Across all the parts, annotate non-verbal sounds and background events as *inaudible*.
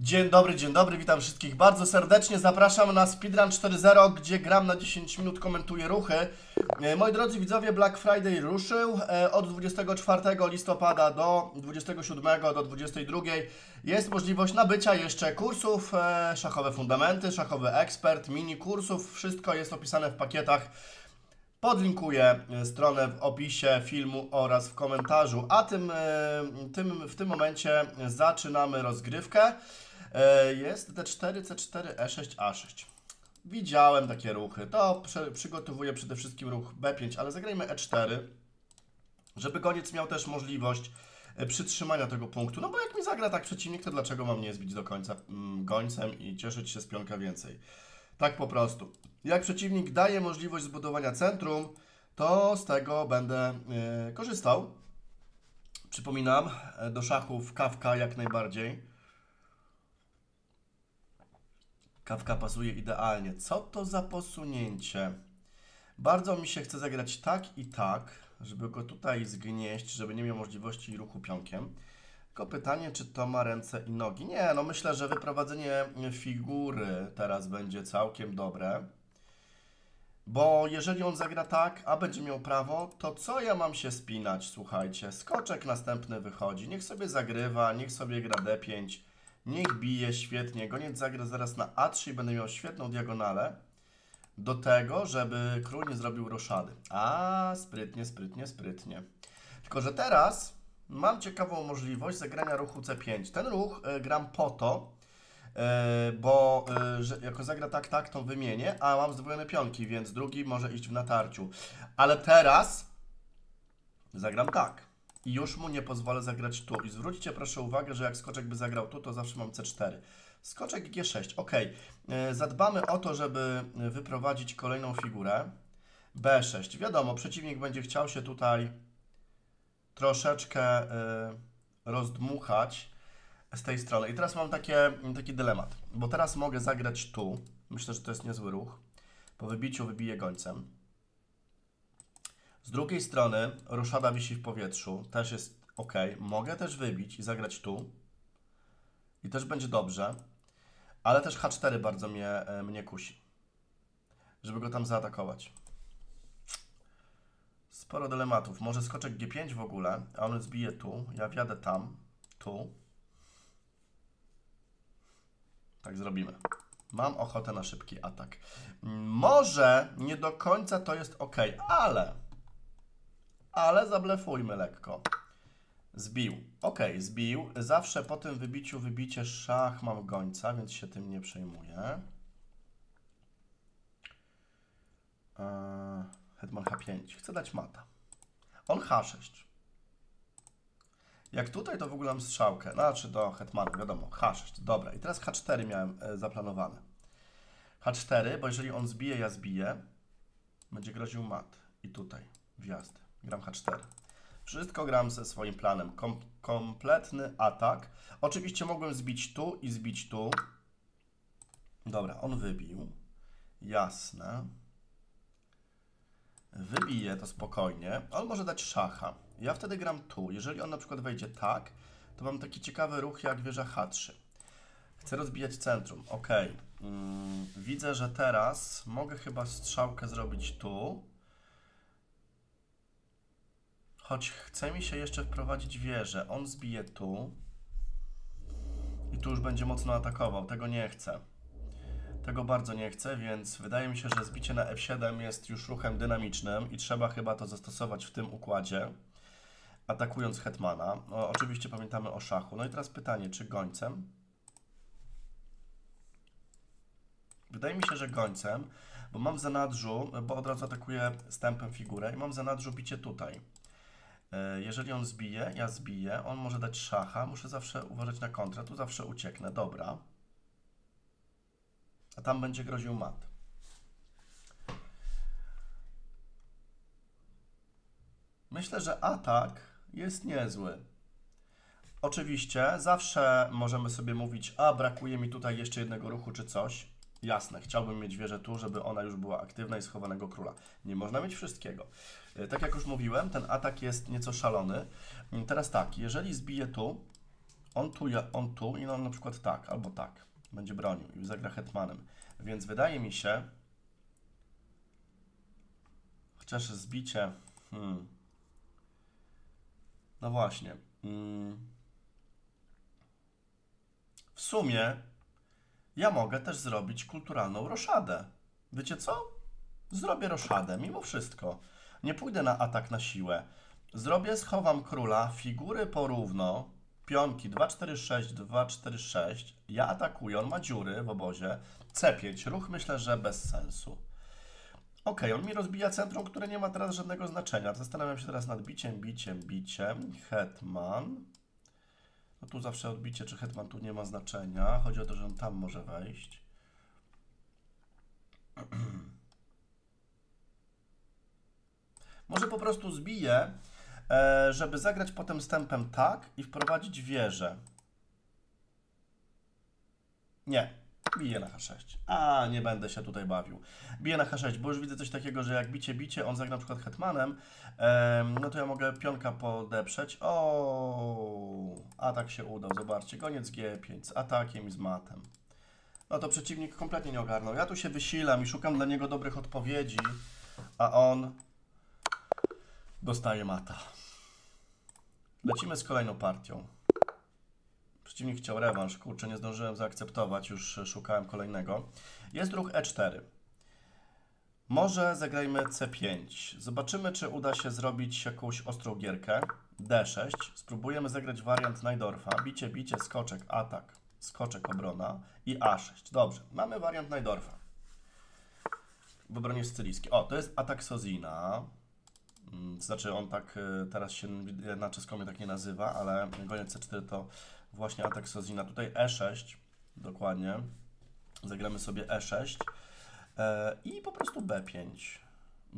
Dzień dobry, dzień dobry, witam wszystkich bardzo serdecznie. Zapraszam na Speedrun 4.0, gdzie gram na 10 minut, komentuję ruchy. E, Moi drodzy widzowie, Black Friday ruszył e, od 24 listopada do 27 do 22. Jest możliwość nabycia jeszcze kursów, e, szachowe fundamenty, szachowy ekspert, mini kursów. Wszystko jest opisane w pakietach. Podlinkuję stronę w opisie filmu oraz w komentarzu. A tym, tym, w tym momencie zaczynamy rozgrywkę. E, Jest D4, C4, E6, A6. Widziałem takie ruchy. To prze, przygotowuję przede wszystkim ruch B5, ale zagrajmy E4, żeby goniec miał też możliwość e, przytrzymania tego punktu. No bo jak mi zagra tak przeciwnik, to dlaczego mam nie zbić do końca mm, gońcem i cieszyć się z pionka więcej? Tak po prostu. Jak przeciwnik daje możliwość zbudowania centrum, to z tego będę e, korzystał. Przypominam, do szachów kawka jak najbardziej. Kawka pasuje idealnie. Co to za posunięcie? Bardzo mi się chce zagrać tak i tak, żeby go tutaj zgnieść, żeby nie miał możliwości ruchu pionkiem. Tylko pytanie, czy to ma ręce i nogi? Nie, no myślę, że wyprowadzenie figury teraz będzie całkiem dobre. Bo jeżeli on zagra tak, a będzie miał prawo, to co ja mam się spinać? Słuchajcie, skoczek następny wychodzi. Niech sobie zagrywa, niech sobie gra D5, niech bije świetnie. Goniec zagra zaraz na A3 i będę miał świetną diagonalę. Do tego, żeby król nie zrobił roszady. A, sprytnie, sprytnie, sprytnie. Tylko, że teraz mam ciekawą możliwość zagrania ruchu C5. Ten ruch y, gram po to, y, bo y, że jako zagra tak, tak, to wymienię, a mam zdwojone pionki, więc drugi może iść w natarciu. Ale teraz zagram tak. I już mu nie pozwolę zagrać tu. I zwróćcie proszę uwagę, że jak skoczek by zagrał tu, to zawsze mam C4. Skoczek G6, ok. Zadbamy o to, żeby wyprowadzić kolejną figurę. B6. Wiadomo, przeciwnik będzie chciał się tutaj troszeczkę y, rozdmuchać z tej strony. I teraz mam takie, taki dylemat, bo teraz mogę zagrać tu. Myślę, że to jest niezły ruch. Po wybiciu wybiję gońcem. Z drugiej strony ruszada wisi w powietrzu, też jest ok. Mogę też wybić i zagrać tu. I też będzie dobrze. Ale też H4 bardzo mnie, e, mnie kusi. Żeby go tam zaatakować. Sporo dylematów. Może skoczek G5 w ogóle, a on zbije tu. Ja wjadę tam, tu. Tak zrobimy. Mam ochotę na szybki atak. Może nie do końca to jest ok, ale... Ale zablefujmy lekko. Zbił. Ok, zbił. Zawsze po tym wybiciu wybicie szach mam gońca, więc się tym nie przejmuję. Eee, Hetman H5. Chcę dać mata. On H6. Jak tutaj, to w ogóle mam strzałkę. Znaczy do Hetmana, wiadomo. H6. Dobra. I teraz H4 miałem e, zaplanowane. H4, bo jeżeli on zbije, ja zbiję. Będzie groził mat. I tutaj. Wjazd. Gram H4. Wszystko gram ze swoim planem. Kom kompletny atak. Oczywiście mogłem zbić tu i zbić tu. Dobra, on wybił. Jasne. Wybije to spokojnie. On może dać szacha. Ja wtedy gram tu. Jeżeli on na przykład wejdzie tak, to mam taki ciekawy ruch jak wieża H3. Chcę rozbijać centrum. Ok. Mm, widzę, że teraz mogę chyba strzałkę zrobić tu. Choć chce mi się jeszcze wprowadzić wieżę. On zbije tu. I tu już będzie mocno atakował. Tego nie chcę. Tego bardzo nie chcę, więc wydaje mi się, że zbicie na F7 jest już ruchem dynamicznym i trzeba chyba to zastosować w tym układzie, atakując hetmana. No, oczywiście pamiętamy o szachu. No i teraz pytanie, czy gońcem? Wydaje mi się, że gońcem, bo mam w zanadrzu, bo od razu atakuję stępem figurę i mam w zanadrzu bicie tutaj. E, Jeżeli on zbije, ja zbiję, on może dać szacha, muszę zawsze uważać na kontrę, tu zawsze ucieknę, dobra. A tam będzie groził mat. Myślę, że atak jest niezły. Oczywiście zawsze możemy sobie mówić, a brakuje mi tutaj jeszcze jednego ruchu czy coś. Jasne, chciałbym mieć wieżę tu, żeby ona już była aktywna i schowanego króla. Nie można mieć wszystkiego. E, Tak jak już mówiłem, ten atak jest nieco szalony. Mm, Teraz tak, jeżeli zbiję tu, On tu, on tu i on na przykład tak, albo tak. Będzie bronił i zagra hetmanem. Więc wydaje mi się, chociaż zbicie, hmm. no właśnie, hmm. w sumie ja mogę też zrobić kulturalną roszadę. Wiecie co? Zrobię roszadę, mimo wszystko. Nie pójdę na atak na siłę. Zrobię, schowam króla, figury porówno, pionki 2, 4, 6, 2, 4, 6. Ja atakuję, on ma dziury w obozie. C5, ruch myślę, że bez sensu. Ok, on mi rozbija centrum, które nie ma teraz żadnego znaczenia. Zastanawiam się teraz nad biciem, biciem, biciem. Hetman. No tu zawsze odbicie, czy hetman tu nie ma znaczenia. Chodzi o to, że on tam może wejść. *clears throat* Może po prostu zbiję, e, żeby zagrać potem stępem tak i wprowadzić wieżę. Nie, biję na H6. A, nie będę się tutaj bawił. Biję na H6, bo już widzę coś takiego, że jak bicie, bicie, on zagra na przykład hetmanem, no to ja mogę pionka podeprzeć. O, atak się udał, zobaczcie, koniec G5 z atakiem i z matem. No to przeciwnik kompletnie nie ogarnął. Ja tu się wysilam i szukam dla niego dobrych odpowiedzi, a on dostaje mata. Lecimy z kolejną partią. Przeciwnik chciał rewanż. Kurczę, nie zdążyłem zaakceptować, już szukałem kolejnego. Jest ruch E4. Może zagrajmy C5. Zobaczymy, czy uda się zrobić jakąś ostrą gierkę. D6. Spróbujemy zagrać wariant Najdorfa. Bicie, bicie, skoczek, atak, skoczek, obrona i A6. Dobrze, mamy wariant Najdorfa. W obronie sycylijskiej. O, to jest atak Sozina. Mm, znaczy on tak y, teraz się na czeskomie tak nie nazywa, ale goniec C4 to właśnie atak Sozina. Tutaj E6 dokładnie. Zagramy sobie E6 e, i po prostu B5.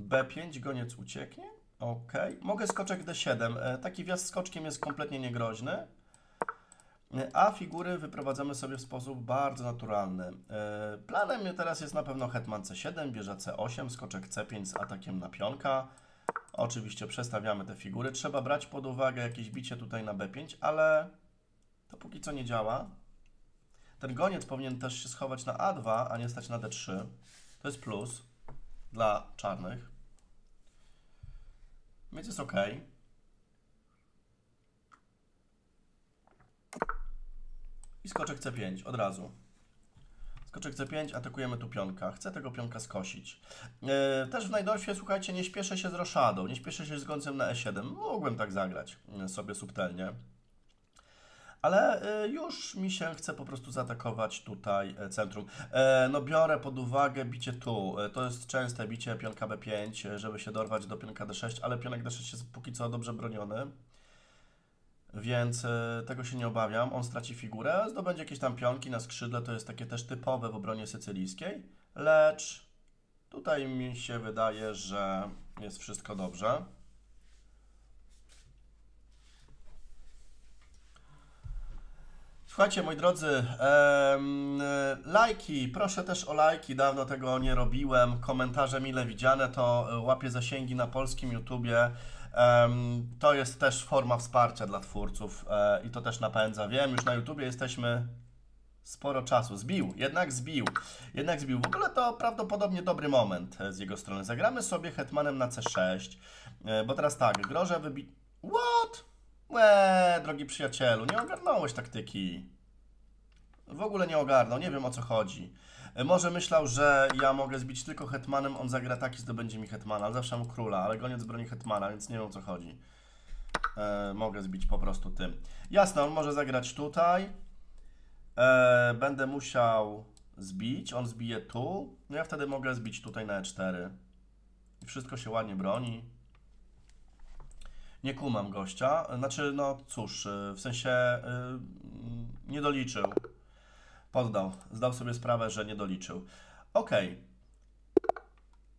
B5, goniec ucieknie. Ok. Mogę skoczek D7. E, taki wjazd skoczkiem jest kompletnie niegroźny. E, a figury wyprowadzamy sobie w sposób bardzo naturalny. Planem teraz jest na pewno hetman C7, bierze C8, skoczek C5 z atakiem na pionka. Oczywiście przestawiamy te figury. Trzeba brać pod uwagę jakieś bicie tutaj na B5, ale to póki co nie działa. Ten goniec powinien też się schować na A2, a nie stać na D3. To jest plus dla czarnych. Więc jest ok. I skoczek C5 od razu. Skoczek C5, atakujemy tu pionka. Chcę tego pionka skosić. Yy, też w Najdorfie, słuchajcie, nie śpieszę się z roszadą, nie śpieszę się z gońcem na E7. Mogłem tak zagrać yy, sobie subtelnie. Ale yy, już mi się chce po prostu zaatakować tutaj centrum. No biorę pod uwagę bicie tu. To jest częste bicie pionka B5, żeby się dorwać do pionka D6, ale pionek D6 jest póki co dobrze broniony więc e, tego się nie obawiam. On straci figurę, zdobędzie jakieś tam pionki na skrzydle, to jest takie też typowe w obronie sycylijskiej, lecz tutaj mi się wydaje, że jest wszystko dobrze. Słuchajcie, moi drodzy, lajki, proszę też o lajki, dawno tego nie robiłem, komentarze mile widziane, to łapie zasięgi na polskim YouTubie, to jest też forma wsparcia dla twórców e, i to też napędza. Wiem, już na YouTubie jesteśmy sporo czasu. Zbił, jednak zbił. Jednak zbił. W ogóle to prawdopodobnie dobry moment e, z jego strony. Zagramy sobie hetmanem na C6, e, bo teraz tak, groże wybi... What? Łe, drogi przyjacielu, nie ogarnąłeś taktyki. W ogóle nie ogarnął, nie wiem o co chodzi. E, może myślał, że ja mogę zbić tylko hetmanem, on zagra taki, zdobędzie mi hetmana, ale zawsze mam króla, ale goniec broni hetmana, więc nie wiem o co chodzi. E, mogę zbić po prostu tym. Jasne, on może zagrać tutaj. E, będę musiał zbić, on zbije tu. No ja wtedy mogę zbić tutaj na E4. I wszystko się ładnie broni. Nie kumam gościa. Znaczy, no cóż, e, w sensie yy, nie doliczył. Poddał. Zdał sobie sprawę, że nie doliczył. Ok.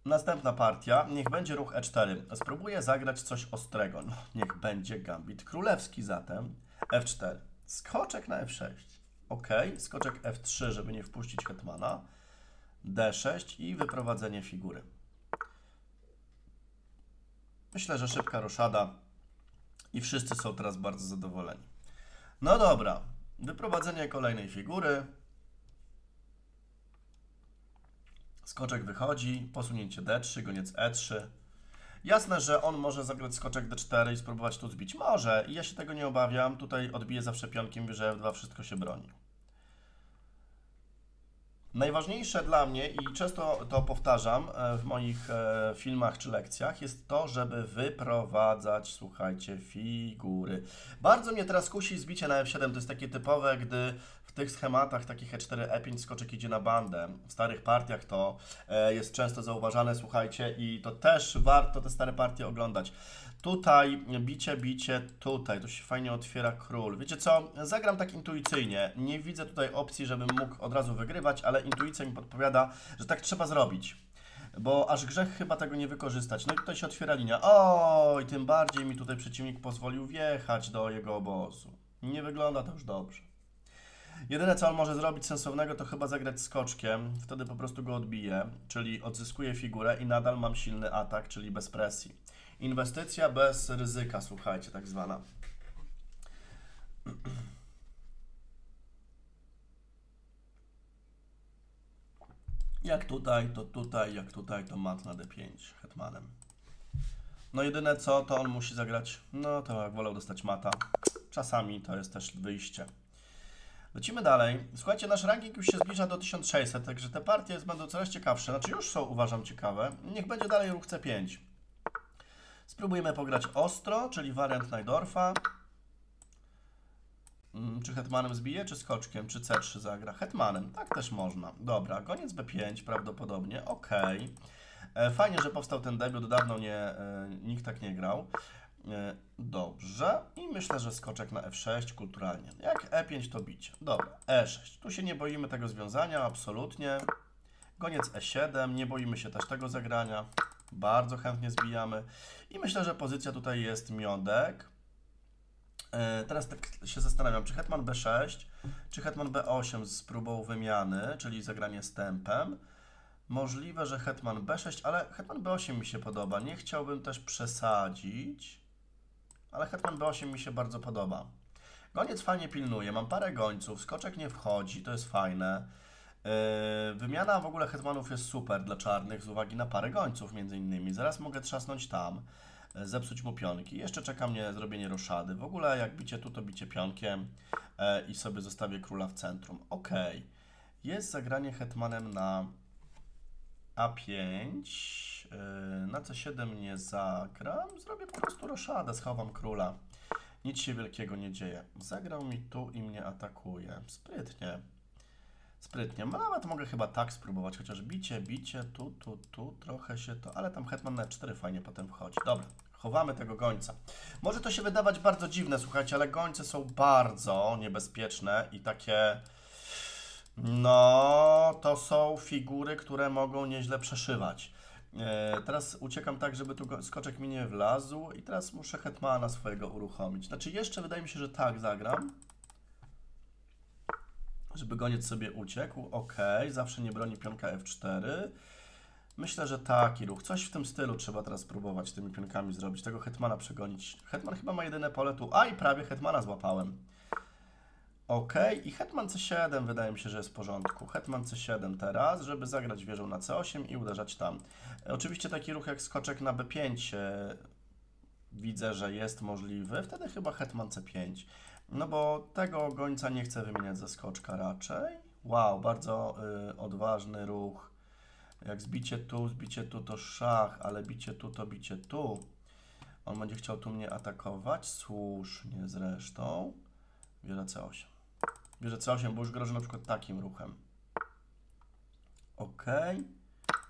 Następna partia. Niech będzie ruch E4. Spróbuję zagrać coś ostrego. No, niech będzie gambit królewski zatem. F4. Skoczek na F6. Ok. Skoczek F3, żeby nie wpuścić hetmana. D6 i wyprowadzenie figury. Myślę, że szybka roszada i wszyscy są teraz bardzo zadowoleni. No dobra. Wyprowadzenie kolejnej figury. Skoczek wychodzi, posunięcie D3, goniec E3. Jasne, że on może zagrać skoczek D4 i spróbować tu zbić. Może i ja się tego nie obawiam. Tutaj odbiję zawsze pionkiem, bierze F2, wszystko się broni. Najważniejsze dla mnie i często to powtarzam e, w moich e, filmach czy lekcjach jest to, żeby wyprowadzać, słuchajcie, figury. Bardzo mnie teraz kusi zbicie na F7, to jest takie typowe, gdy w tych schematach takich E4, E5 skoczek idzie na bandę. W starych partiach to e, jest często zauważane, słuchajcie, i to też warto te stare partie oglądać. Tutaj bicie, bicie, tutaj, to się fajnie otwiera król. Wiecie co, zagram tak intuicyjnie. Nie widzę tutaj opcji, żebym mógł od razu wygrywać, ale intuicja mi podpowiada, że tak trzeba zrobić. Bo aż grzech chyba tego nie wykorzystać. No i tutaj się otwiera linia. Oj, tym bardziej mi tutaj przeciwnik pozwolił wjechać do jego obozu. Nie wygląda to już dobrze. Jedyne, co on może zrobić sensownego, to chyba zagrać skoczkiem. Wtedy po prostu go odbije, czyli odzyskuję figurę i nadal mam silny atak, czyli bez presji. Inwestycja bez ryzyka, słuchajcie, tak zwana. Jak tutaj, to tutaj, jak tutaj, to mat na D5 hetmanem. No jedyne co, to on musi zagrać, no to jak wolał dostać mata. Czasami to jest też wyjście. Lecimy dalej. Słuchajcie, nasz ranking już się zbliża do 1600, także te partie będą coraz ciekawsze. Znaczy już są, uważam, ciekawe. Niech będzie dalej ruch C5. Spróbujemy pograć ostro, czyli wariant Najdorfa. Mm, Czy hetmanem zbije, czy skoczkiem, czy C3 zagra? Hetmanem, tak też można. Dobra, koniec B5 prawdopodobnie, ok. Fajnie, że powstał ten debiut, dawno nie, e, nikt tak nie grał. E, Dobrze. I myślę, że skoczek na F6 kulturalnie. Jak E5 to bicie. Dobra, E6. Tu się nie boimy tego związania, absolutnie. Goniec E7, nie boimy się też tego zagrania. Bardzo chętnie zbijamy. I myślę, że pozycja tutaj jest miodek. E, Teraz tak się zastanawiam, czy hetman B6, czy hetman B8 z próbą wymiany, czyli zagranie z tempem. Możliwe, że hetman B6, ale hetman B8 mi się podoba. Nie chciałbym też przesadzić, ale hetman B8 mi się bardzo podoba. Goniec fajnie pilnuje, mam parę gońców, skoczek nie wchodzi, to jest fajne. Yy, Wymiana w ogóle hetmanów jest super dla czarnych z uwagi na parę gońców między innymi. Zaraz mogę trzasnąć tam, yy, zepsuć mu pionki. Jeszcze czeka mnie zrobienie roszady. W ogóle jak bicie tu, to bicie pionkiem yy, i sobie zostawię króla w centrum. Ok. Jest zagranie hetmanem na A5. Yy, Na C7 nie zagram. Zrobię po prostu roszadę, schowam króla. Nic się wielkiego nie dzieje. Zagrał mi tu i mnie atakuje. Sprytnie. Sprytnie. No, Nawet mogę chyba tak spróbować, chociaż bicie, bicie, tu, tu, tu, trochę się to, ale tam hetman na 4 fajnie potem wchodzi. Dobra, chowamy tego gońca. Może to się wydawać bardzo dziwne, słuchajcie, ale gońce są bardzo niebezpieczne i takie, no, to są figury, które mogą nieźle przeszywać. E, teraz uciekam tak, żeby tu skoczek mi nie wlazł i teraz muszę hetmana swojego uruchomić. Znaczy jeszcze wydaje mi się, że tak zagram. Żeby goniec sobie uciekł. Ok, zawsze nie broni pionka F4. Myślę, że taki ruch. Coś w tym stylu trzeba teraz spróbować tymi pionkami zrobić. Tego hetmana przegonić. Hetman chyba ma jedyne pole tu. A i prawie hetmana złapałem. Ok, i hetman C7 wydaje mi się, że jest w porządku. Hetman C7 teraz, żeby zagrać wieżą na C8 i uderzać tam. E, Oczywiście taki ruch jak skoczek na B5 e, widzę, że jest możliwy. Wtedy chyba hetman C5. No bo tego gońca nie chcę wymieniać ze skoczka raczej. Wow, bardzo y, odważny ruch. Jak zbicie tu, zbicie tu to szach, ale bicie tu to bicie tu. On będzie chciał tu mnie atakować. Słusznie zresztą. Bierze C8. Bierze C8, bo już groży na przykład takim ruchem. Ok.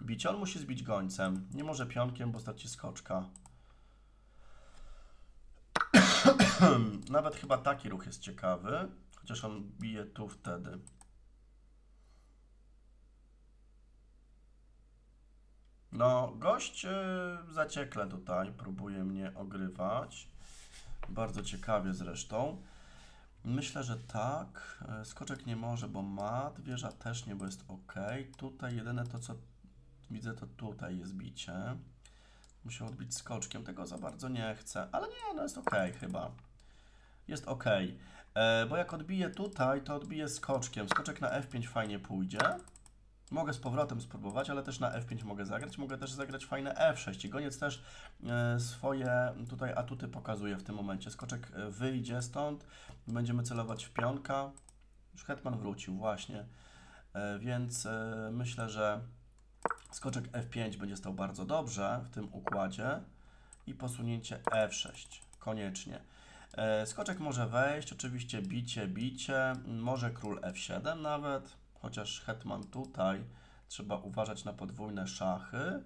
Bicie. On musi zbić gońcem. Nie może pionkiem, bo straci skoczka. *clears throat* Nawet chyba taki ruch jest ciekawy, chociaż on bije tu wtedy. No, gość y, zaciekle tutaj próbuje mnie ogrywać. Bardzo ciekawie zresztą. Myślę, że tak. E, Skoczek nie może, bo mat. Wieża też nie, bo jest ok. Tutaj jedyne to, co widzę, to tutaj jest bicie. Musiał odbić skoczkiem, tego za bardzo nie chcę, ale nie, no jest ok chyba. Jest ok. E, bo jak odbiję tutaj, to odbiję skoczkiem. Skoczek na F5 fajnie pójdzie. Mogę z powrotem spróbować, ale też na F5 mogę zagrać. Mogę też zagrać fajne F6. I goniec też e, swoje tutaj atuty pokazuje w tym momencie. Skoczek e, wyjdzie stąd. Będziemy celować w pionka. Już hetman wrócił, właśnie. E, więc myślę, że skoczek F5 będzie stał bardzo dobrze w tym układzie. I posunięcie F6. Koniecznie. E, skoczek może wejść, oczywiście bicie, bicie, może król F7 nawet, chociaż hetman tutaj trzeba uważać na podwójne szachy.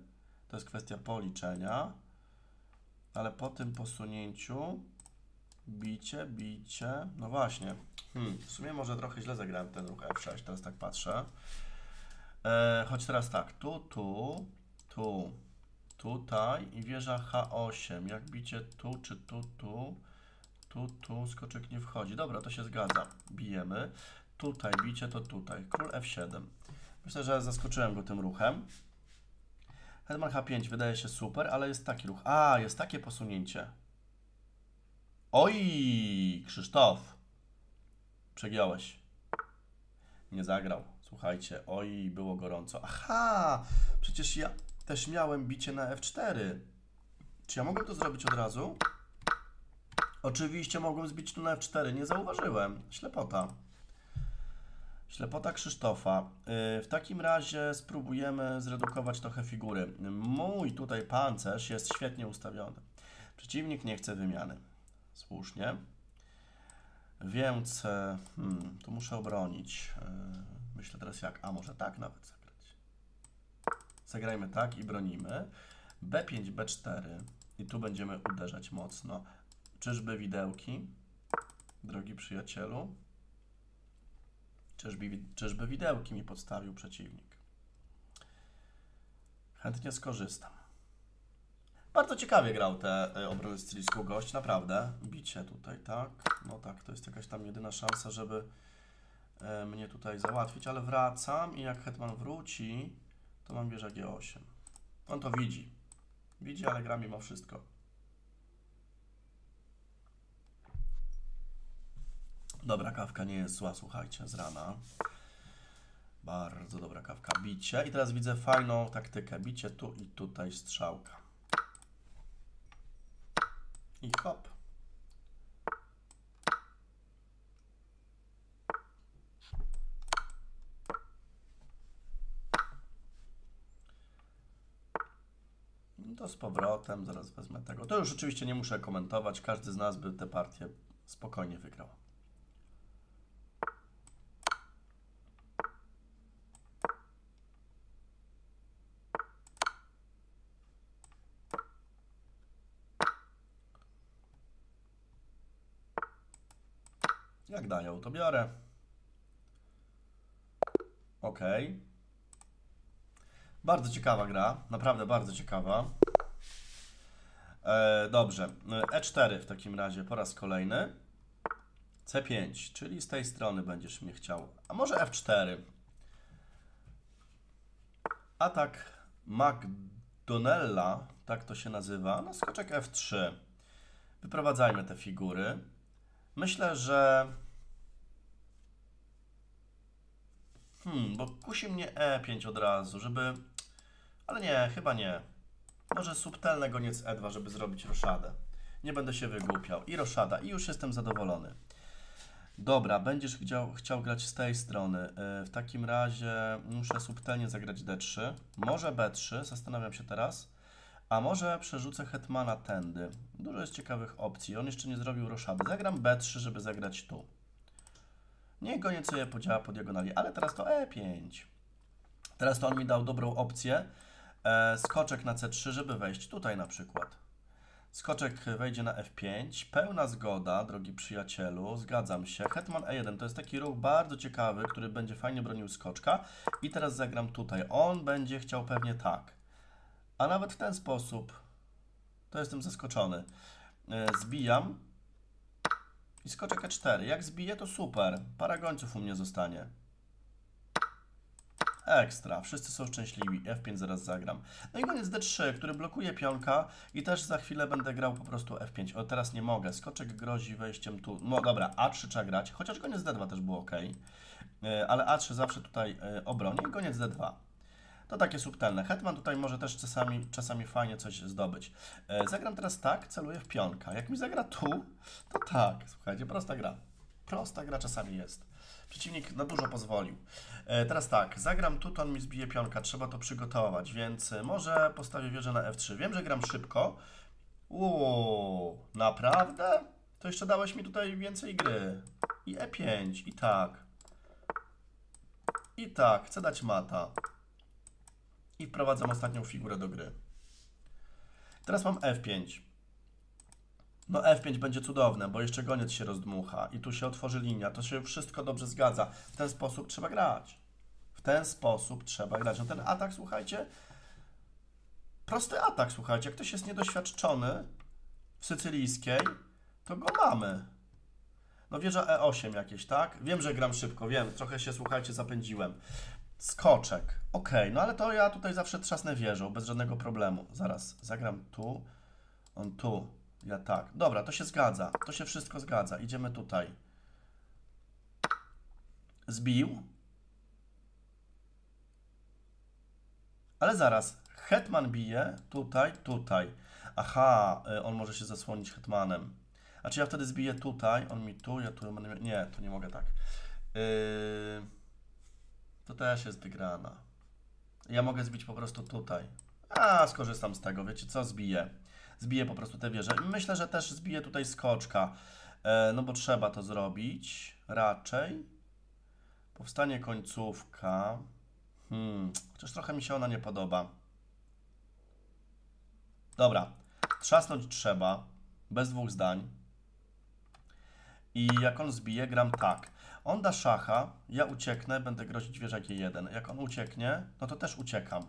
To jest kwestia policzenia. Ale po tym posunięciu bicie, bicie, no właśnie. Hmm, w sumie może trochę źle zagrałem ten ruch F6, teraz tak patrzę. E, choć teraz tak, tu, tu, tu, tutaj i wieża H8. Jak bicie tu czy tu, tu, tu, tu, skoczek nie wchodzi. Dobra, to się zgadza. Bijemy. Tutaj, bicie to tutaj. Król F7. Myślę, że zaskoczyłem go tym ruchem. Hetman H5 wydaje się super, ale jest taki ruch. A, jest takie posunięcie. Oj, Krzysztof. Przegiąłeś. Nie zagrał. Słuchajcie, oj, było gorąco. Aha, przecież ja też miałem bicie na F4. Czy ja mogłem to zrobić od razu? Oczywiście mogłem zbić tu na F4, nie zauważyłem. Ślepota. Ślepota Krzysztofa. Yy, w takim razie spróbujemy zredukować trochę figury. Mój tutaj pancerz jest świetnie ustawiony. Przeciwnik nie chce wymiany. Słusznie. Więc e, hmm, tu muszę obronić. Myślę teraz jak, a może tak nawet zagrać. Zagrajmy tak i bronimy. B5, B4 i tu będziemy uderzać mocno. Czyżby widełki, drogi przyjacielu? Czyżby, czyżby widełki mi podstawił przeciwnik? Chętnie skorzystam. Bardzo ciekawie grał te e, obrony stylisku gość, naprawdę. Bicie tutaj, tak? No tak, to jest jakaś tam jedyna szansa, żeby mnie tutaj załatwić, ale wracam i jak hetman wróci, to mam wieżę G8. On to widzi. Widzi, ale gra mimo wszystko. Dobra kawka nie jest zła, słuchajcie, z rana. Bardzo dobra kawka. Bicie. I teraz widzę fajną taktykę. Bicie tu i tutaj strzałka. I hop. No to z powrotem, zaraz wezmę tego. To już oczywiście nie muszę komentować. Każdy z nas by tę partię spokojnie wygrał. Jak dają, to biorę. Ok. Bardzo ciekawa gra, naprawdę bardzo ciekawa. E, dobrze, E4 w takim razie po raz kolejny. C5, czyli z tej strony będziesz mnie chciał. A może F4. Atak McDonella, tak to się nazywa. No skoczek F3. Wyprowadzajmy te figury. Myślę, że Hmm, bo kusi mnie E5 od razu, żeby... Ale nie, chyba nie. Może subtelny goniec E2, żeby zrobić roszadę. Nie będę się wygłupiał. I roszada. I już jestem zadowolony. Dobra, będziesz chciał, chciał grać z tej strony. Yy, w takim razie muszę subtelnie zagrać D3. Może B3, zastanawiam się teraz. A może przerzucę hetmana tędy. Dużo jest ciekawych opcji. On jeszcze nie zrobił roszady. Zagram B3, żeby zagrać tu. Niech goniec sobie podziała po diagonali, ale teraz to E5. Teraz to on mi dał dobrą opcję. E, skoczek na C3, żeby wejść tutaj na przykład. Skoczek wejdzie na F5. Pełna zgoda, drogi przyjacielu. Zgadzam się. Hetman E1 to jest taki ruch bardzo ciekawy, który będzie fajnie bronił skoczka. I teraz zagram tutaj. On będzie chciał pewnie tak. A nawet w ten sposób. To jestem zaskoczony. E, zbijam. I skoczek E4. Jak zbije, to super. Para gońców u mnie zostanie. Ekstra, wszyscy są szczęśliwi. F5 zaraz zagram. No i koniec D3, który blokuje pionka i też za chwilę będę grał po prostu F5. O, teraz nie mogę. Skoczek grozi wejściem tu. No dobra, A3 trzeba grać, chociaż koniec D2 też było ok. E, ale A3 zawsze tutaj e, obroni i koniec D2. To takie subtelne. Hetman tutaj może też czasami, czasami fajnie coś zdobyć. E, zagram teraz tak, celuję w pionka. Jak mi zagra tu, to tak. Słuchajcie, prosta gra. Prosta gra czasami jest. Przeciwnik na dużo pozwolił. E, teraz tak, zagram tu, to mi zbije pionka, trzeba to przygotować, więc e, może postawię wieżę na F3. Wiem, że gram szybko. Uuu, naprawdę? To jeszcze dałeś mi tutaj więcej gry. I E5, i tak. I tak, chcę dać mata. I wprowadzam ostatnią figurę do gry. Teraz mam F5. No F5 będzie cudowne, bo jeszcze goniec się rozdmucha i tu się otworzy linia, to się wszystko dobrze zgadza. W ten sposób trzeba grać. W ten sposób trzeba grać. No ten atak, słuchajcie, prosty atak, słuchajcie. Jak ktoś jest niedoświadczony w sycylijskiej, to go mamy. No wieża E8 jakieś, tak? Wiem, że gram szybko, wiem, trochę się, słuchajcie, zapędziłem. Skoczek. Ok, no ale to ja tutaj zawsze trzasnę wieżą, bez żadnego problemu. Zaraz, zagram tu, on tu, ja tak. Dobra, to się zgadza, to się wszystko zgadza. Idziemy tutaj. Zbił. Ale zaraz, hetman bije, tutaj, tutaj. Aha, y, on może się zasłonić hetmanem. A czy ja wtedy zbiję tutaj, on mi tu, ja tu. Nie, to nie mogę tak. Yy... To też jest wygrana. Ja mogę zbić po prostu tutaj. A, skorzystam z tego, wiecie co, zbiję. Zbiję po prostu tę wieżę. Myślę, że też zbiję tutaj skoczka, e, no bo trzeba to zrobić. Raczej. Powstanie końcówka. Hmm, chociaż trochę mi się ona nie podoba. Dobra, trzasnąć trzeba, bez dwóch zdań. I jak on zbije, gram tak. On da szacha, ja ucieknę, będę grozić wieża G1. Jak on ucieknie, no to też uciekam.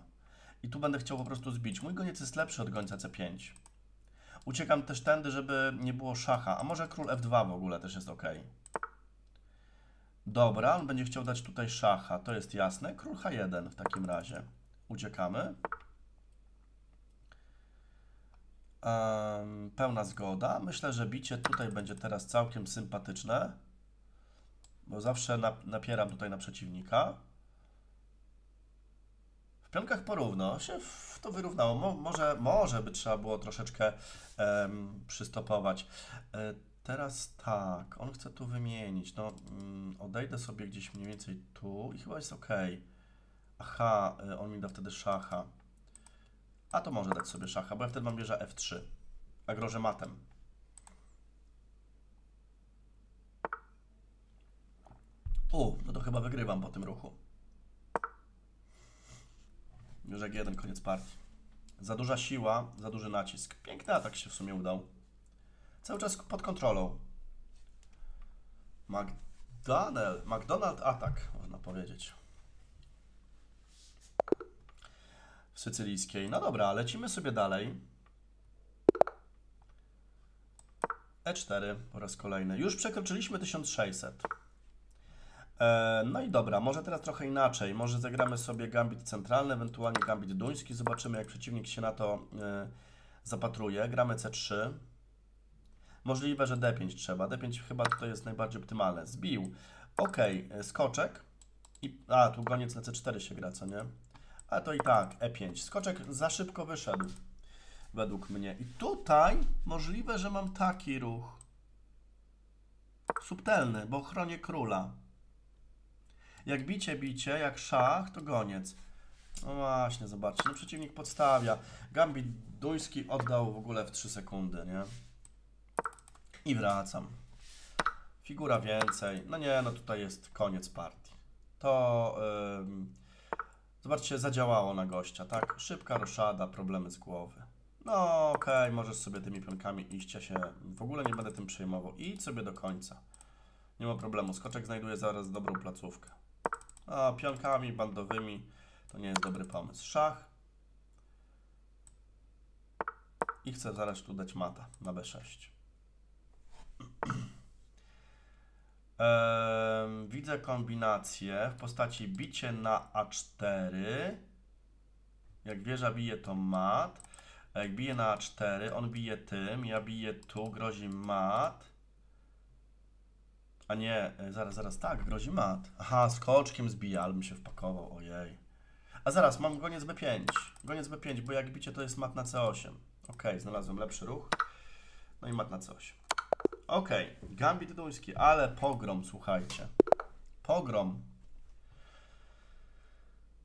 I tu będę chciał po prostu zbić. Mój goniec jest lepszy od gońca C5. Uciekam też tędy, żeby nie było szacha. A może król F2 w ogóle też jest ok. Dobra, on będzie chciał dać tutaj szacha. To jest jasne. Król H1 w takim razie. Uciekamy. Um, pełna zgoda. Myślę, że bicie tutaj będzie teraz całkiem sympatyczne. Bo zawsze napieram tutaj na przeciwnika. Pionkach porówno się to wyrównało. Mo, może, może by trzeba było troszeczkę um, przystopować. E, teraz tak, on chce tu wymienić. No, um, odejdę sobie gdzieś mniej więcej tu i chyba jest ok. Aha, e, on mi da wtedy szacha. A to może dać sobie szacha, bo ja wtedy mam wieża F3. A grożę matem. U, no to chyba wygrywam po tym ruchu. Jak jeden, koniec partii. Za duża siła, za duży nacisk. Piękny atak się w sumie udał. Cały czas pod kontrolą. McDonald, McDonald atak, można powiedzieć. W sycylijskiej. No dobra, lecimy sobie dalej. E4 po raz kolejny. Już przekroczyliśmy 1600. E, no i dobra, może teraz trochę inaczej. Może zagramy sobie gambit centralny, ewentualnie gambit duński. Zobaczymy, jak przeciwnik się na to e, zapatruje. Gramy C3. Możliwe, że D5 trzeba. D5 chyba to jest najbardziej optymalne. Zbił. Ok, e, skoczek. I, a, tu goniec na C4 się gra, co nie? A to i tak, E5. Skoczek za szybko wyszedł, według mnie. I tutaj możliwe, że mam taki ruch. Subtelny, bo chronię króla. Jak bicie, bicie, jak szach, to goniec. No właśnie, zobaczcie, no przeciwnik podstawia. Gambit duński oddał w ogóle w 3 sekundy, nie? I wracam. Figura więcej. No nie, no tutaj jest koniec partii. To, zobaczcie, zadziałało na gościa, tak? Szybka roszada, problemy z głowy. No okej, okay, możesz sobie tymi pionkami iść, ja się w ogóle nie będę tym przejmował. Idź sobie do końca. Nie ma problemu, skoczek znajduje zaraz dobrą placówkę. A pionkami bandowymi to nie jest dobry pomysł. Szach. I chcę zaraz tu dać mata na B6. *clears throat* Em, widzę kombinację w postaci bicie na A4. Jak wieża bije, to mat. Jak bije na A4, on bije tym, ja biję tu, grozi mat. A nie, e, zaraz, zaraz, tak, grozi mat. Aha, skoczkiem zbija, ale mi się wpakował, ojej. A zaraz, mam goniec B5. Goniec B5, bo jak bicie to jest mat na C8. Ok, znalazłem lepszy ruch. No i mat na C8. Ok, gambit duński, ale pogrom, słuchajcie. Pogrom.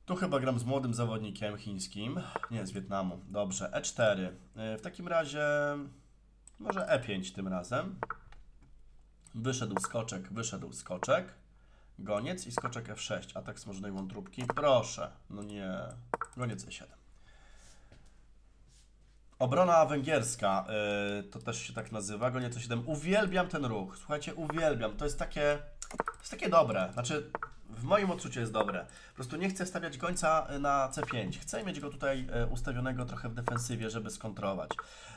Tu chyba gram z młodym zawodnikiem chińskim. Nie, z Wietnamu. Dobrze, E4. Y, W takim razie może E5 tym razem. Wyszedł skoczek, wyszedł skoczek. Goniec i skoczek F6. Atak z możnej wątróbki. Proszę. No nie. Goniec E7. Obrona węgierska, y, to też się tak nazywa, goniec E7. Uwielbiam ten ruch. Słuchajcie, uwielbiam. To jest takie, to jest takie dobre. Znaczy, w moim odczuciu jest dobre. Po prostu nie chcę stawiać gońca na C5. Chcę mieć go tutaj y, ustawionego trochę w defensywie, żeby skontrować.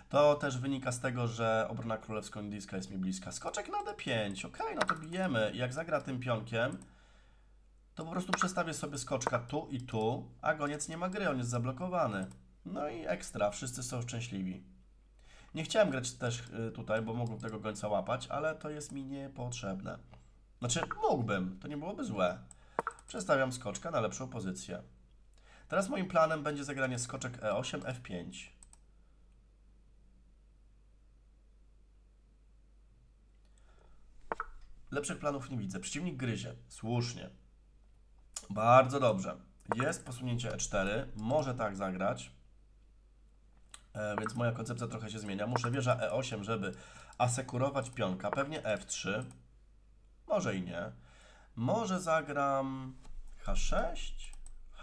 To też wynika z tego, że obrona królewsko-indyjska jest mi bliska. Skoczek na D5. Ok, no to bijemy. Jak zagra tym pionkiem, to po prostu przestawię sobie skoczka tu i tu, a goniec nie ma gry, on jest zablokowany. No i ekstra, wszyscy są szczęśliwi. Nie chciałem grać też y, tutaj, bo mógłbym tego gońca łapać, ale to jest mi niepotrzebne. Znaczy, mógłbym, to nie byłoby złe. Przestawiam skoczka na lepszą pozycję. Teraz moim planem będzie zagranie skoczek E E8, F5. Lepszych planów nie widzę. Przeciwnik gryzie. Słusznie. Bardzo dobrze. Jest posunięcie E4. Może tak zagrać. E, więc moja koncepcja trochę się zmienia. Muszę wieża E8, żeby asekurować pionka. Pewnie F3. Może i nie. Może zagram H6.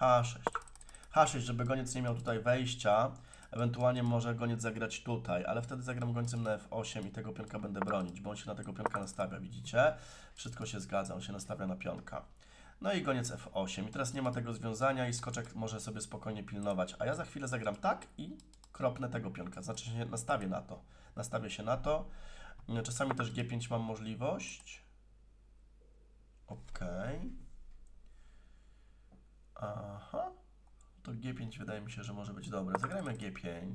H6. H6, żeby goniec nie miał tutaj wejścia. Ewentualnie może goniec zagrać tutaj, ale wtedy zagram gońcem na F8 i tego pionka będę bronić, bo on się na tego pionka nastawia, widzicie? Wszystko się zgadza, on się nastawia na pionka. No i goniec F8. I teraz nie ma tego związania i skoczek może sobie spokojnie pilnować. A ja za chwilę zagram tak i kropnę tego pionka. Znaczy się nastawię na to. Nastawię się na to. Czasami też G5 mam możliwość. Ok. Aha. To G5 wydaje mi się, że może być dobre. Zagrajmy G5.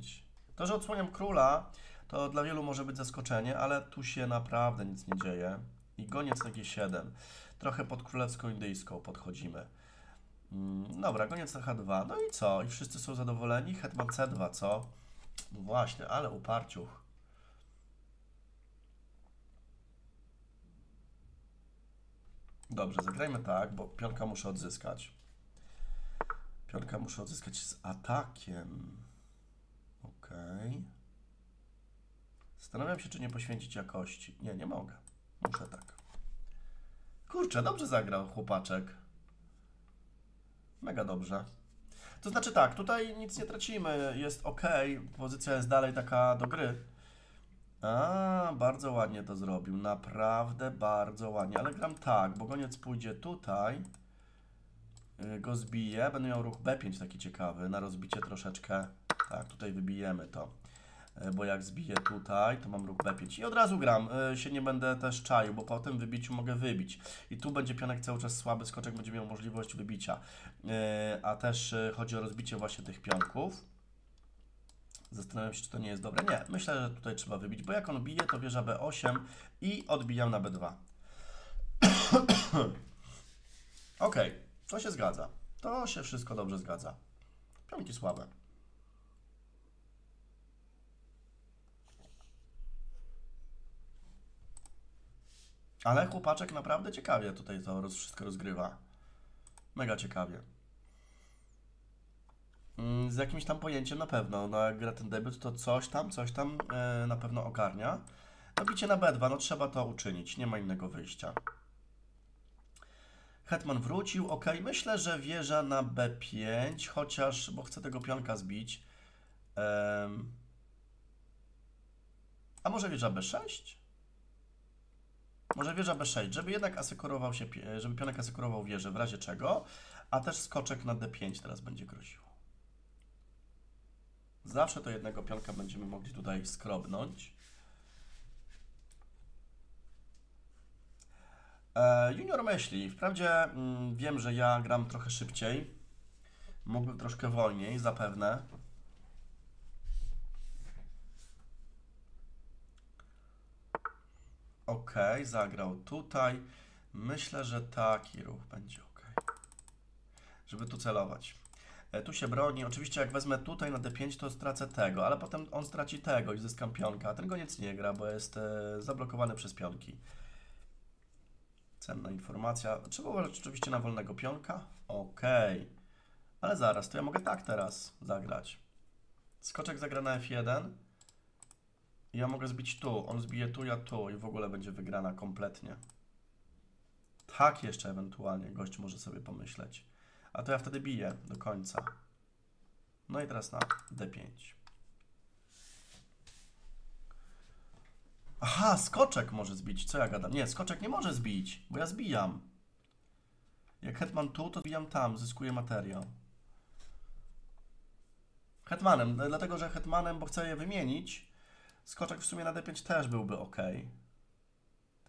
To, że odsłaniam króla, to dla wielu może być zaskoczenie, ale tu się naprawdę nic nie dzieje. I goniec na G7. Trochę pod królewsko-indyjską podchodzimy. Mm, Dobra, goniec na H2. No i co? I wszyscy są zadowoleni? Hetman C2, co? No właśnie, ale uparciuch. Dobrze, zagrajmy tak, bo pionka muszę odzyskać. Pionka muszę odzyskać z atakiem. Ok. Zastanawiam się, czy nie poświęcić jakości. Nie, nie mogę. Muszę tak. Kurczę, dobrze zagrał chłopaczek. Mega dobrze. To znaczy tak, tutaj nic nie tracimy, jest ok, pozycja jest dalej taka do gry. A, bardzo ładnie to zrobił, naprawdę bardzo ładnie, ale gram tak, bo goniec pójdzie tutaj, y, go zbije, będę miał ruch B5 taki ciekawy, na rozbicie troszeczkę, tak, tutaj wybijemy to, Y, bo jak zbiję tutaj, to mam ruch B5 i od razu gram, y, się nie będę też czaił, bo po tym wybiciu mogę wybić. I tu będzie pionek cały czas słaby, skoczek będzie miał możliwość wybicia, a też chodzi o rozbicie właśnie tych pionków. Zastanawiam się, czy to nie jest dobre. Nie, myślę, że tutaj trzeba wybić, bo jak on bije, to wieża B8 i odbijam na B2. *coughs* ok, to się zgadza. To się wszystko dobrze zgadza. Pionki słabe. Ale chłopaczek naprawdę ciekawie tutaj to wszystko rozgrywa. Mega ciekawie. Mm, Z jakimś tam pojęciem na pewno. No jak gra ten debiut, to coś tam, coś tam e, na pewno ogarnia. No bicie na B2, no trzeba to uczynić, nie ma innego wyjścia. Hetman wrócił, ok. Myślę, że wieża na B5, chociaż, bo chcę tego pionka zbić. A może wieża B6? Może wieża B6, żeby jednak asekurował się, żeby pionek asekurował wieżę w razie czego, a też skoczek na D5 teraz będzie groził. Zawsze to jednego pionka będziemy mogli tutaj skrobnąć. E, junior myśli. Wprawdzie mm, wiem, że ja gram trochę szybciej. Mógłbym troszkę wolniej, zapewne. Ok, zagrał tutaj. Myślę, że taki ruch będzie ok. Żeby tu celować. E, tu się broni. Oczywiście jak wezmę tutaj na D5, to stracę tego, ale potem on straci tego i zyskam pionka. A ten goniec nie gra, bo jest e, zablokowany przez pionki. Cenna informacja. Trzeba uważać oczywiście na wolnego pionka. Ok. Ale zaraz, to ja mogę tak teraz zagrać. Skoczek zagra na F1. I ja mogę zbić tu. On zbije tu, ja tu. I w ogóle będzie wygrana kompletnie. Tak jeszcze ewentualnie gość może sobie pomyśleć. A to ja wtedy biję do końca. No i teraz na D5. Aha, skoczek może zbić. Co ja gadam? Nie, skoczek nie może zbić, bo ja zbijam. Jak hetman tu, to zbijam tam, zyskuję materiał. Hetmanem, dlatego że hetmanem, bo chcę je wymienić. Skoczek w sumie na D5 też byłby ok.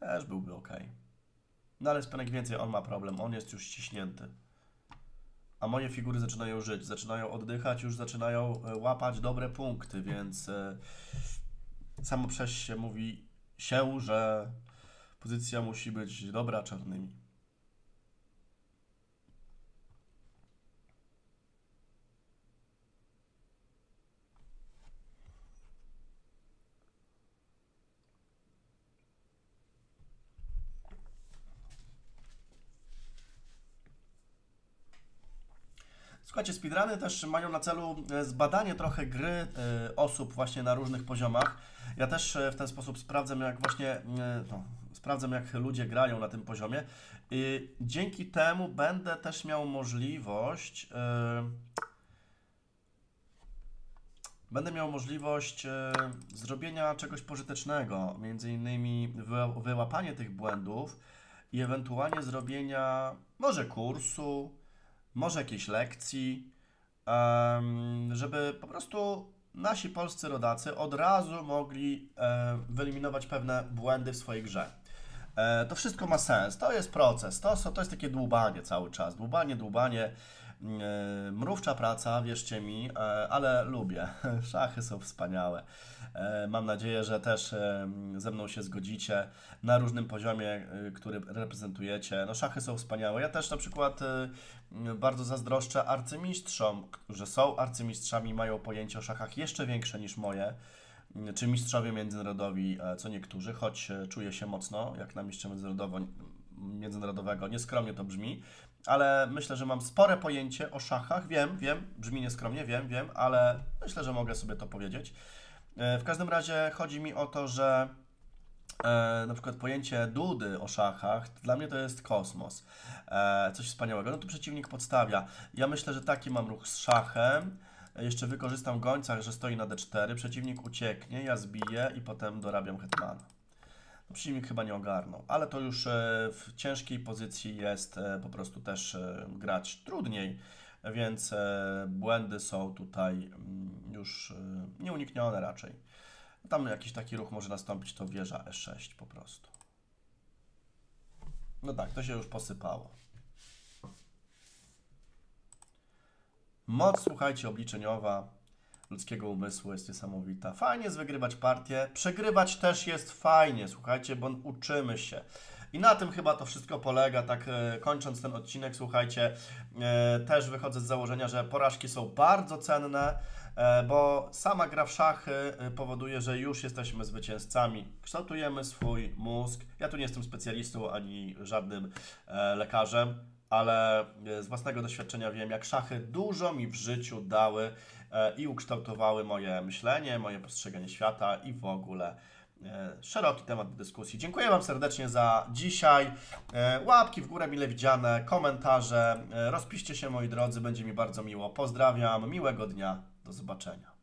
Też byłby ok. No ale z więcej on ma problem, on jest już ściśnięty. A moje figury zaczynają żyć, zaczynają oddychać, już zaczynają e, łapać dobre punkty, więc e, samo przez się mówi się, że pozycja musi być dobra czarnymi. Słuchajcie, speedruny też mają na celu e, zbadanie trochę gry e, osób właśnie na różnych poziomach. Ja też e, w ten sposób sprawdzam, jak właśnie no, sprawdzam, jak ludzie grają na tym poziomie. I dzięki temu będę też miał możliwość. Będę miał możliwość zrobienia czegoś pożytecznego, między innymi wyłapanie tych błędów i ewentualnie zrobienia może kursu, może jakiejś lekcji, żeby po prostu nasi polscy rodacy od razu mogli e, wyeliminować pewne błędy w swojej grze. E, to wszystko ma sens, to jest proces, to, to jest takie dłubanie cały czas, dłubanie, dłubanie, mrówcza praca, wierzcie mi, e, ale lubię. *laughs* Szachy są wspaniałe. E, mam nadzieję, że też ze mną się zgodzicie na różnym poziomie, który reprezentujecie. No, szachy są wspaniałe. Ja też na przykład bardzo zazdroszczę arcymistrzom, którzy są arcymistrzami, mają pojęcie o szachach jeszcze większe niż moje czy mistrzowie międzynarodowi, co niektórzy, choć czuję się mocno jak na mistrza międzynarodowego, nieskromnie to brzmi, ale myślę, że mam spore pojęcie o szachach. Wiem, wiem, brzmi nieskromnie, wiem, wiem, ale myślę, że mogę sobie to powiedzieć. E, w każdym razie chodzi mi o to, że e, na przykład pojęcie dudy o szachach, dla mnie to jest kosmos. E, coś wspaniałego. No tu przeciwnik podstawia. Ja myślę, że taki mam ruch z szachem. Jeszcze wykorzystam gońca, że stoi na d4, przeciwnik ucieknie, ja zbiję i potem dorabiam hetmana. Przeciwnik chyba nie ogarnął, ale to już e, w ciężkiej pozycji jest e, po prostu też e, grać trudniej, więc błędy są tutaj mm, już nieuniknione raczej. Tam jakiś taki ruch może nastąpić, to wieża E6 po prostu. No tak, to się już posypało. Moc, słuchajcie, obliczeniowa ludzkiego umysłu jest niesamowita. Fajnie jest wygrywać partię, przegrywać też jest fajnie, słuchajcie, bo uczymy się. I na tym chyba to wszystko polega. Tak e, kończąc ten odcinek, słuchajcie, e, też wychodzę z założenia, że porażki są bardzo cenne, e, bo sama gra w szachy powoduje, że już jesteśmy zwycięzcami. Kształtujemy swój mózg. Ja tu nie jestem specjalistą ani żadnym lekarzem, ale z własnego doświadczenia wiem, jak szachy dużo mi w życiu dały i ukształtowały moje myślenie, moje postrzeganie świata i w ogóle e, szeroki temat dyskusji. Dziękuję Wam serdecznie za dzisiaj. E, łapki w górę mile widziane, komentarze. Rozpiszcie się moi drodzy, będzie mi bardzo miło. Pozdrawiam, miłego dnia, do zobaczenia.